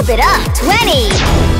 Pump it up! 20!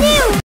New!